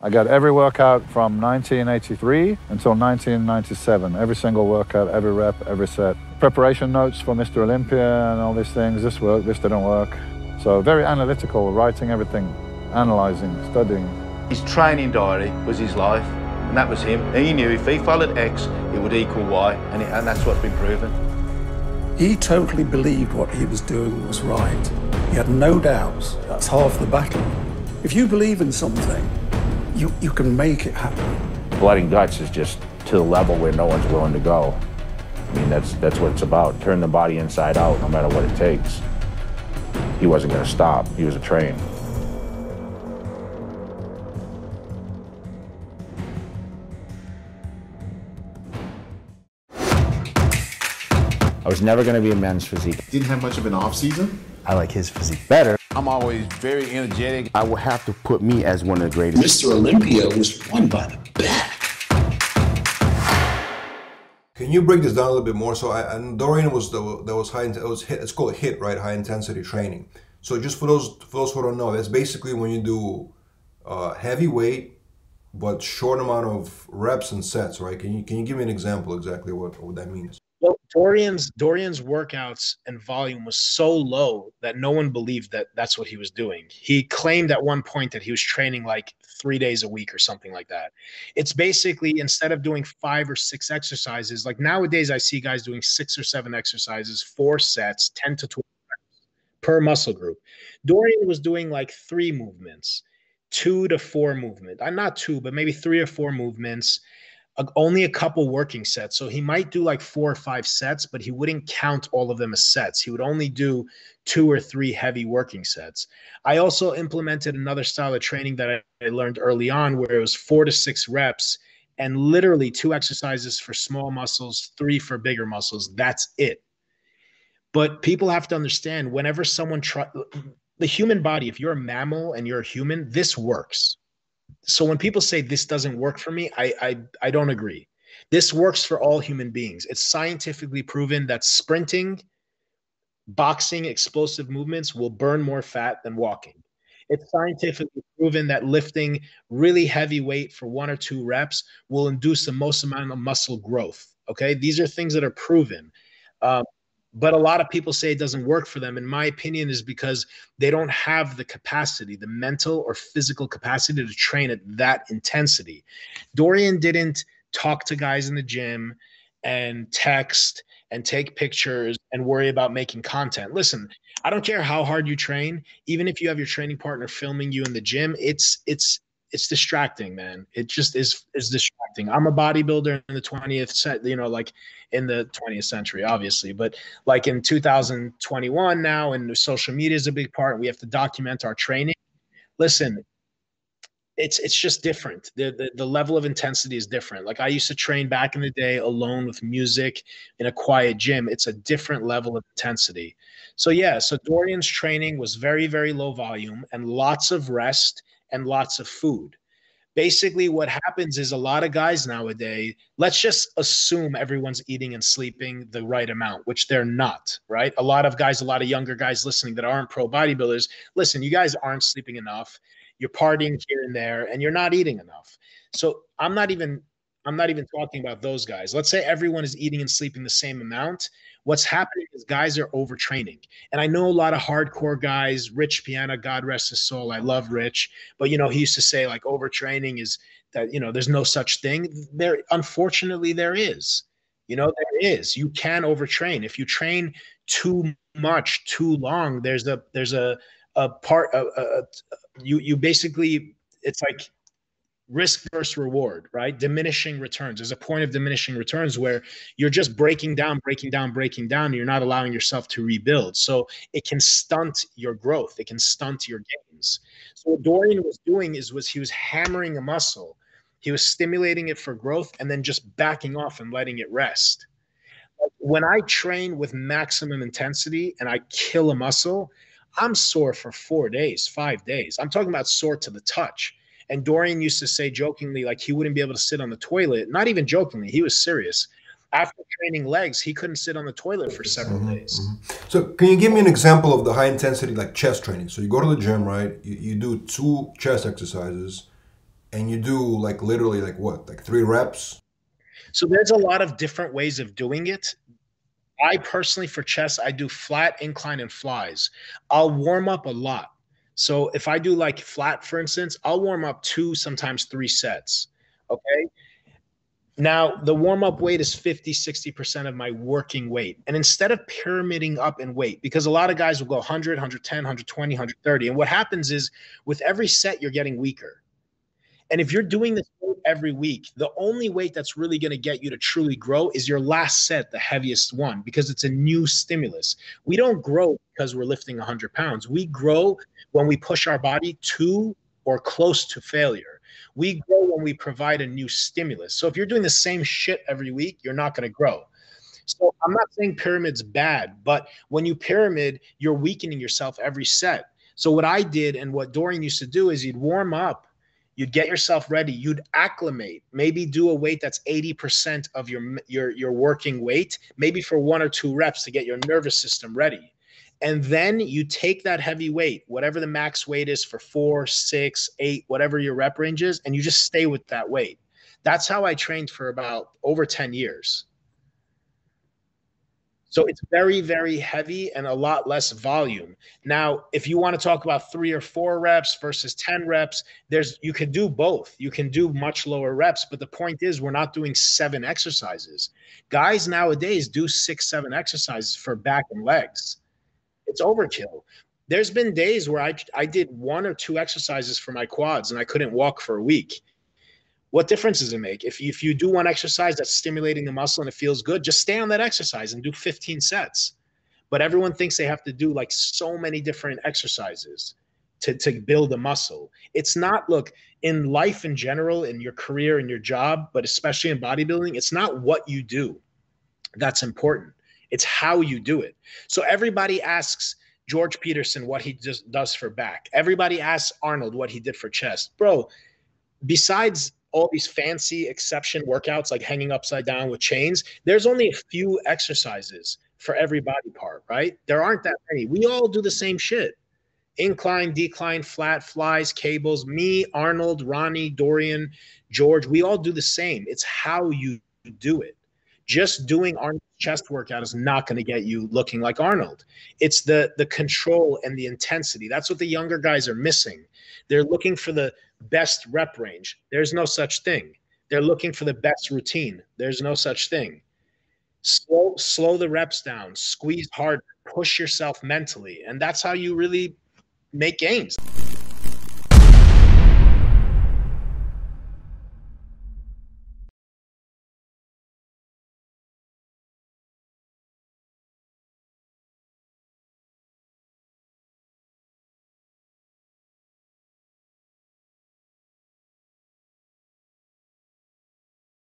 I got every workout from 1983 until 1997. Every single workout, every rep, every set. Preparation notes for Mr. Olympia and all these things. This worked, this didn't work. So very analytical, writing everything, analyzing, studying. His training diary was his life, and that was him. He knew if he followed X, it would equal Y, and, it, and that's what's been proven. He totally believed what he was doing was right. He had no doubts. That's half the battle. If you believe in something, you, you can make it happen. Blood and guts is just to the level where no one's willing to go. I mean, that's, that's what it's about. Turn the body inside out, no matter what it takes. He wasn't going to stop. He was a train. I was never going to be a men's physique. Didn't have much of an off season. I like his physique better. I'm always very energetic. I will have to put me as one of the greatest. Mr. Olympia was won by the back. Can you break this down a little bit more? So, I, and Dorian was the that was high. It was hit. It's called HIT, right? High intensity training. So, just for those for those who don't know, that's basically when you do uh, heavy weight, but short amount of reps and sets, right? Can you can you give me an example exactly what what that means? Dorian's Dorian's workouts and volume was so low that no one believed that that's what he was doing. He claimed at one point that he was training like three days a week or something like that. It's basically instead of doing five or six exercises, like nowadays I see guys doing six or seven exercises, four sets, ten to twelve per muscle group. Dorian was doing like three movements, two to four movement. I'm not two, but maybe three or four movements only a couple working sets. So he might do like four or five sets, but he wouldn't count all of them as sets. He would only do two or three heavy working sets. I also implemented another style of training that I, learned early on where it was four to six reps and literally two exercises for small muscles, three for bigger muscles. That's it. But people have to understand whenever someone try the human body, if you're a mammal and you're a human, this works so when people say this doesn't work for me, I, I I don't agree. This works for all human beings. It's scientifically proven that sprinting, boxing, explosive movements will burn more fat than walking. It's scientifically proven that lifting really heavy weight for one or two reps will induce the most amount of muscle growth. Okay, these are things that are proven. Um, but a lot of people say it doesn't work for them. In my opinion is because they don't have the capacity the mental or physical capacity to train at that intensity. Dorian didn't talk to guys in the gym and text and take pictures and worry about making content. Listen i don't care how hard you train even if you have your training partner filming you in the gym it's it's it's distracting, man. It just is is distracting. I'm a bodybuilder in the 20th set, you know, like in the 20th century, obviously, but like in 2021 now, and social media is a big part. We have to document our training. Listen, it's it's just different. The, the the level of intensity is different. Like I used to train back in the day alone with music in a quiet gym. It's a different level of intensity. So yeah, so Dorian's training was very very low volume and lots of rest and lots of food. Basically, what happens is a lot of guys nowadays, let's just assume everyone's eating and sleeping the right amount, which they're not, right? A lot of guys, a lot of younger guys listening that aren't pro bodybuilders, listen, you guys aren't sleeping enough. You're partying here and there, and you're not eating enough. So I'm not even I'm not even talking about those guys. Let's say everyone is eating and sleeping the same amount. What's happening is guys are overtraining. And I know a lot of hardcore guys, Rich Piana, God rest his soul. I love Rich. But, you know, he used to say like overtraining is that, you know, there's no such thing. There, unfortunately, there is. You know, there is. You can overtrain. If you train too much, too long, there's a, there's a, a part, a, a, you, you basically, it's like risk versus reward, right? Diminishing returns. There's a point of diminishing returns where you're just breaking down, breaking down, breaking down, you're not allowing yourself to rebuild. So it can stunt your growth. It can stunt your gains. So what Dorian was doing is was he was hammering a muscle. He was stimulating it for growth and then just backing off and letting it rest. When I train with maximum intensity and I kill a muscle, I'm sore for four days, five days. I'm talking about sore to the touch and Dorian used to say jokingly, like he wouldn't be able to sit on the toilet. Not even jokingly, he was serious. After training legs, he couldn't sit on the toilet for several mm-hmm, days. Mm-hmm. So, can you give me an example of the high intensity, like chest training? So, you go to the gym, right? You, you do two chest exercises, and you do like literally like what, like three reps? So there's a lot of different ways of doing it. I personally, for chest, I do flat, incline, and flies. I'll warm up a lot. So if I do like flat, for instance, I'll warm up two, sometimes three sets. Okay. Now, the warm up weight is 50, 60% of my working weight. And instead of pyramiding up in weight, because a lot of guys will go 100, 110, 120, 130. And what happens is with every set, you're getting weaker. And if you're doing this every week, the only weight that's really going to get you to truly grow is your last set, the heaviest one, because it's a new stimulus. We don't grow because we're lifting 100 pounds. We grow when we push our body to or close to failure. We grow when we provide a new stimulus. So if you're doing the same shit every week, you're not going to grow. So I'm not saying pyramid's bad, but when you pyramid, you're weakening yourself every set. So what I did and what Dorian used to do is he'd warm up you'd get yourself ready. You'd acclimate maybe do a weight that's 80% of your your your working weight maybe for one or two reps to get your nervous system ready. And then you take that heavy weight whatever the max weight is for four six eight whatever your rep range is and you just stay with that weight. That's how i trained for about over 10 years so it's very, very heavy and a lot less volume. Now, if you want to talk about three or four reps versus 10 reps, there's you can do both. You can do much lower reps, but the point is we're not doing seven exercises. Guys nowadays do six, seven exercises for back and legs. It's overkill. There's been days where I I did one or two exercises for my quads and I couldn't walk for a week what difference does it make? If you, if you do one exercise that's stimulating the muscle and it feels good just stay on that exercise and do 15 sets. But everyone thinks they have to do like so many different exercises to, to build a muscle. It's not look in life in general in your career in your job but especially in bodybuilding it's not what you do that's important. It's how you do it. So everybody asks george peterson what he just does for back. Everybody asks arnold what he did for chest. Bro besides all these fancy exception workouts like hanging upside down with chains, there's only a few exercises for every body part, right? There aren't that many. We all do the same shit. Incline, decline, flat, flies, cables. Me, Arnold, Ronnie, Dorian, George, we all do the same. It's how you do it. Just doing Arnold's chest workout is not going to get you looking like Arnold. It's the the control and the intensity. That's what the younger guys are missing. They're looking for the best rep range. There's no such thing. They're looking for the best routine. There's no such thing. Slow, slow the reps down, squeeze hard, push yourself mentally. And that's how you really make gains.